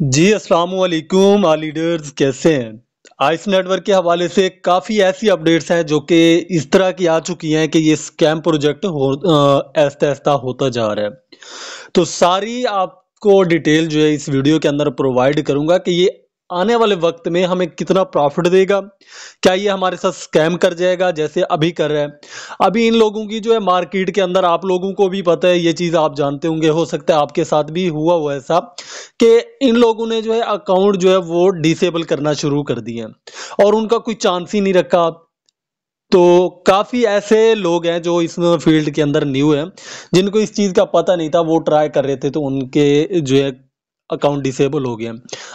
जी, अस्सलाम वालेकुम आ लीडर्स कैसे हैं? आइस नेटवर्क के हवाले से काफ़ी ऐसी अपडेट्स हैं जो कि इस तरह की आ चुकी हैं कि ये स्कैम प्रोजेक्ट हो ऐसा ऐसा होता जा रहा है। तो सारी आपको डिटेल जो है इस वीडियो के अंदर प्रोवाइड करूँगा कि ये आने वाले वक्त में हमें कितना प्रॉफिट देगा, क्या ये हमारे साथ स्कैम कर जाएगा, जैसे अभी कर रहा है। अभी इन लोगों की जो है मार्केट के अंदर आप लोगों को भी पता है, ये चीज़ आप जानते होंगे, हो सकता है आपके साथ भी हुआ हुआ ऐसा, कि इन लोगों ने जो है अकाउंट जो है वो डिसेबल करना शुरू कर दिए और उनका कोई चांस ही नहीं रखा। तो काफ़ी ऐसे लोग हैं जो इस फ़ील्ड के अंदर न्यू है, जिनको इस चीज़ का पता नहीं था, वो ट्राई कर रहे थे तो उनके जो है अकाउंट डिसेबल हो गए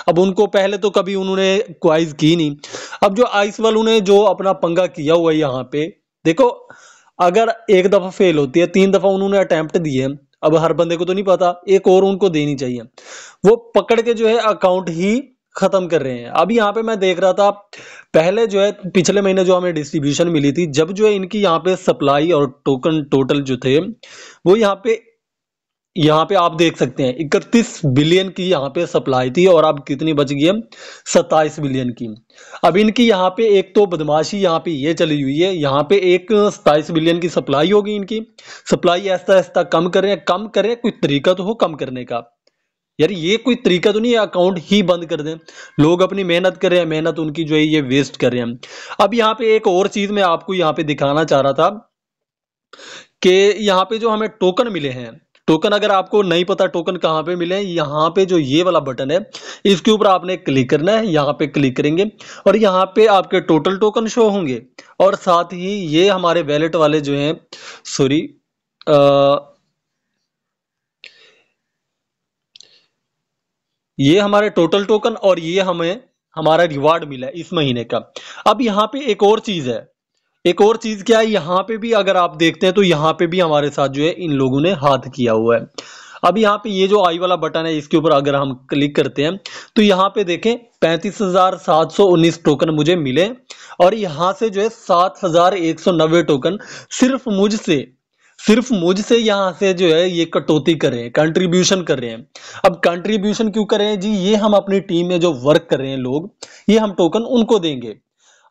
अब उनको पहले तो कभी उन्होंने क्वाइज की नहीं। अब जो आइस वालों ने जो अपना पंगा किया हुआ है यहाँ पे देखो, अगर एक दफ़ा फेल होती है, तीन दफ़ा उन्होंने अटेम्प्ट दिए अब हर बंदे को तो नहीं पता, एक और उनको देनी चाहिए। वो पकड़ के जो है अकाउंट ही खत्म कर रहे हैं। अब यहाँ पे मैं देख रहा था, पहले जो है, पिछले महीने जो हमें डिस्ट्रीब्यूशन मिली थी, जब जो है इनकी यहाँ पे सप्लाई और टोकन टोटल जो थे, वो यहाँ पे यहाँ पे आप देख सकते हैं, इकतीस बिलियन की यहाँ पे सप्लाई थी और अब कितनी बच गई है? सत्ताईस बिलियन की। अब इनकी यहाँ पे एक तो बदमाशी यहाँ पे ये चली हुई है, यहाँ पे एक सत्ताईस बिलियन की सप्लाई होगी इनकी। सप्लाई ऐसा ऐसा कम करें कम कर कोई तरीका तो हो कम करने का। यार ये कोई तरीका तो नहीं है अकाउंट ही बंद कर दें। लोग अपनी मेहनत कर रहे हैं, मेहनत उनकी जो है ये वेस्ट कर रहे हैं। अब यहाँ पे एक और चीज़ मैं आपको यहाँ पे दिखाना चाह रहा था कि यहाँ पे जो हमें टोकन मिले हैं टोकन अगर आपको नहीं पता टोकन कहाँ पे मिले यहाँ पे जो ये वाला बटन है, इसके ऊपर आपने क्लिक करना है, यहाँ पे क्लिक करेंगे और यहाँ पे आपके टोटल टोकन शो होंगे। और साथ ही ये हमारे वैलेट वाले जो हैं सॉरी ये हमारे टोटल टोकन और ये हमें, हमारा रिवार्ड मिला है इस महीने का। अब यहाँ पे एक और चीज़ है। एक और चीज़ क्या है, यहाँ पे भी अगर आप देखते हैं तो यहाँ पे भी हमारे साथ जो है, इन लोगों ने हाथ किया हुआ है। अब यहाँ पे ये जो आई वाला बटन है, इसके ऊपर अगर हम क्लिक करते हैं तो यहाँ पे देखें, पैंतीस हज़ार सात सौ उन्नीस टोकन मुझे मिले, और यहाँ से जो है, सात हज़ार एक सौ नब्बे टोकन सिर्फ़ मुझसे सिर्फ़ मुझसे यहाँ से जो है, ये कटौती कर रहे हैं कंट्रीब्यूशन कर रहे हैं। अब कंट्रीब्यूशन क्यों कर रहे हैं? जी, ये हम अपनी टीम में जो वर्क कर रहे हैं लोग, ये हम टोकन उनको देंगे।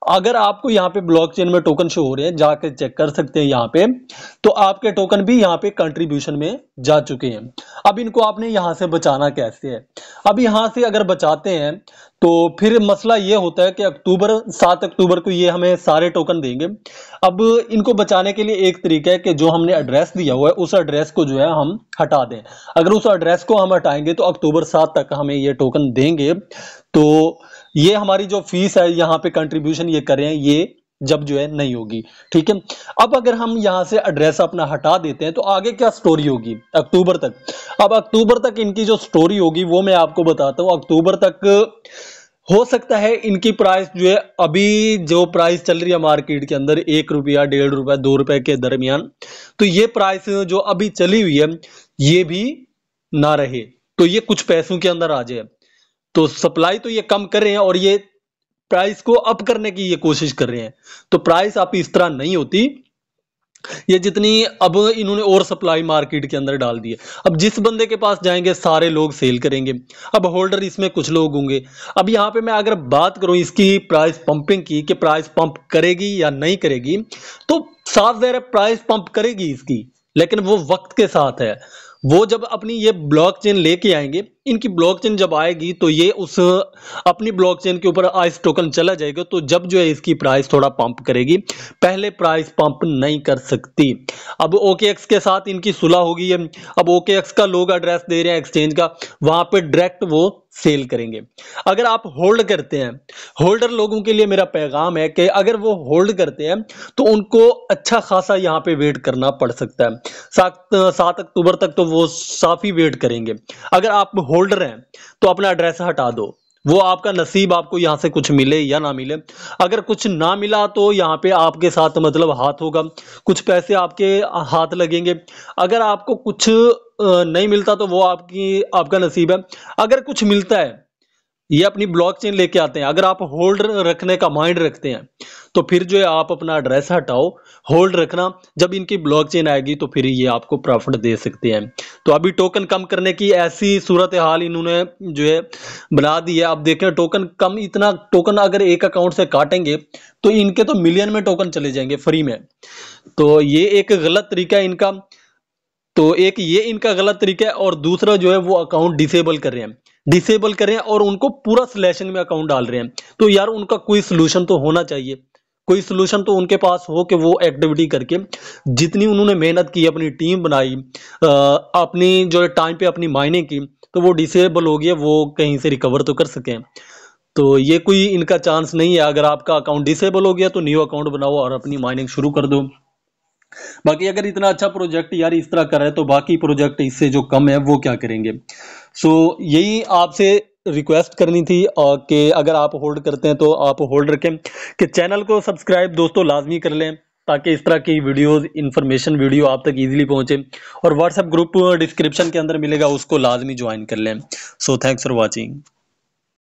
अगर आपको यहाँ पे ब्लॉकचेन में टोकन शो हो रहे हैं, जाके चेक कर सकते हैं यहाँ पे तो आपके टोकन भी यहाँ पे कंट्रीब्यूशन में जा चुके हैं। अब इनको आपने यहाँ से बचाना कैसे है? अब यहाँ से अगर बचाते हैं तो फिर मसला ये होता है कि अक्टूबर, सात अक्टूबर को ये हमें सारे टोकन देंगे। अब इनको बचाने के लिए एक तरीका है कि जो हमने एड्रेस दिया हुआ है, उस एड्रेस को जो है हम हटा दें। अगर उस एड्रेस को हम हटाएँगे तो अक्टूबर सात तक हमें ये टोकन देंगे। तो ये हमारी जो फ़ीस है, यहाँ पे कंट्रीब्यूशन ये करें, ये जब जो है नहीं होगी, ठीक है? अब अगर हम यहाँ से एड्रेस अपना हटा देते हैं तो आगे क्या स्टोरी होगी? अक्टूबर तक। अब अक्टूबर तक इनकी जो स्टोरी होगी, वो मैं आपको बताता हूँ। अक्टूबर तक हो सकता है इनकी प्राइस जो है, अभी जो प्राइस चल रही है मार्केट के अंदर, एक रुपया, डेढ़ रुपया, दो रुपए के दरमियान तो ये प्राइस जो अभी चली हुई है, ये भी ना रहे। तो ये कुछ पैसों के अंदर आ जाए। तो सप्लाई तो ये कम कर रहे हैं और ये प्राइस को अप करने की ये कोशिश कर रहे हैं। तो प्राइस आप इस तरह नहीं होती। ये जितनी अब इन्होंने और सप्लाई मार्केट के अंदर डाल दी है। अब जिस बंदे के पास जाएँगे, सारे लोग सेल करेंगे। अब होल्डर इसमें कुछ लोग होंगे। अब यहाँ पे मैं अगर बात करूँ इसकी प्राइस पंपिंग की कि प्राइस पंप करेगी या नहीं करेगी तो साफ़ जहर प्राइस पंप करेगी इसकी। लेकिन वो वक्त के साथ है। वो जब अपनी ये ब्लॉकचेन लेके आएँगे इनकी ब्लॉकचेन जब आएगी तो ये उस, अपनी ब्लॉकचेन के ऊपर आइस टोकन चला जाएगा तो जब जो है इसकी प्राइस थोड़ा पंप करेगी। पहले प्राइस पंप नहीं कर सकती। अब ओके के साथ इनकी सुलह होगी है अब ओके का लोग एड्रेस दे रहे हैं एक्सचेंज का, वहाँ पे डायरेक्ट वो सेल करेंगे। अगर आप होल्ड करते हैं होल्डर लोगों के लिए मेरा पैगाम है कि अगर वो होल्ड करते हैं तो उनको अच्छा खासा यहाँ पे वेट करना पड़ सकता है। सात अक्टूबर तक तो वो साफी वेट करेंगे। अगर आप होल्डर हैं तो अपना एड्रेस हटा दो। वो आपका नसीब आपको यहाँ से कुछ मिले या ना मिले। अगर कुछ ना मिला तो यहाँ पे आपके साथ मतलब हाथ होगा। कुछ पैसे आपके हाथ लगेंगे। अगर आपको कुछ नहीं मिलता तो वो आपकी, आपका नसीब है। अगर कुछ मिलता है ये अपनी ब्लॉकचेन लेके आते हैं। अगर आप होल्ड रखने का माइंड रखते हैं तो फिर जो है आप अपना एड्रेस हटाओ, होल्ड रखना। जब इनकी ब्लॉकचेन आएगी तो फिर ये आपको प्रॉफिट दे सकते हैं। तो अभी टोकन कम करने की ऐसी सूरत हाल इन्होंने जो है बना दी है। आप देखें, टोकन कम इतना, टोकन अगर एक अकाउंट से काटेंगे तो इनके तो मिलियन में टोकन चले जाएँगे फ्री में। तो ये एक गलत तरीका है इनका। तो एक ये इनका गलत तरीका है और दूसरा जो है वो अकाउंट डिसेबल कर रहे हैं। डिसेबल कर रहे हैं और उनको पूरा स्लैशिंग में अकाउंट डाल रहे हैं। तो यार उनका कोई सोल्यूशन तो होना चाहिए। कोई सोल्यूशन तो उनके पास हो कि वो एक्टिविटी करके जितनी उन्होंने मेहनत की, अपनी टीम बनाई अपनी जो टाइम पे अपनी माइनिंग की तो वो डिसेबल हो गया, वो कहीं से रिकवर तो कर सकें। तो ये कोई इनका चांस नहीं है। अगर आपका अकाउंट डिसेबल हो गया तो न्यू अकाउंट बनाओ और अपनी माइनिंग शुरू कर दो। बाकी अगर इतना अच्छा प्रोजेक्ट यार इस तरह कर रहे तो बाकी प्रोजेक्ट इससे जो कम है, वो क्या करेंगे? सो यही आपसे रिक्वेस्ट करनी थी और कि अगर आप होल्ड करते हैं तो आप होल्ड रखें, कि चैनल को सब्सक्राइब दोस्तों लाजमी कर लें, ताकि इस तरह की वीडियोस इन्फॉर्मेशन वीडियो आप तक इजीली पहुँचे, और व्हाट्सएप ग्रुप डिस्क्रिप्शन के अंदर मिलेगा, उसको लाजमी ज्वाइन कर लें। So thanks for watching